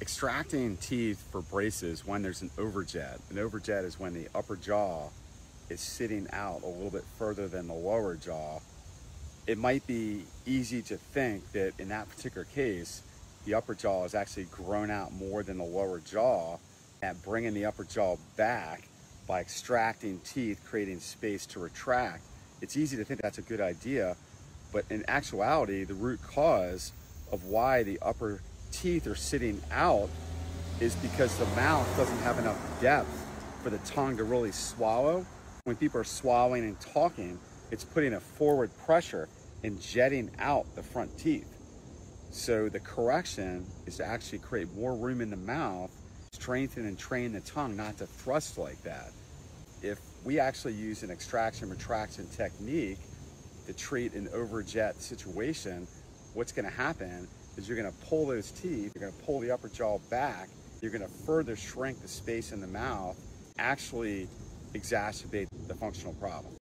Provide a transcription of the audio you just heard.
extracting teeth for braces when there's an overjet. An overjet is when the upper jaw is sitting out a little bit further than the lower jaw. It might be easy to think that in that particular case, the upper jaw is actually grown out more than the lower jaw and bringing the upper jaw back by extracting teeth, creating space to retract. It's easy to think that's a good idea, but in actuality, the root cause of why the upper teeth are sitting out is because the mouth doesn't have enough depth for the tongue to really swallow. When people are swallowing and talking, it's putting a forward pressure and jetting out the front teeth. So the correction is to actually create more room in the mouth, strengthen and train the tongue not to thrust like that. If we actually use an extraction retraction technique to treat an overjet situation, what's gonna happen is you're gonna pull those teeth, you're gonna pull the upper jaw back, you're gonna further shrink the space in the mouth, actually exacerbate the functional problem.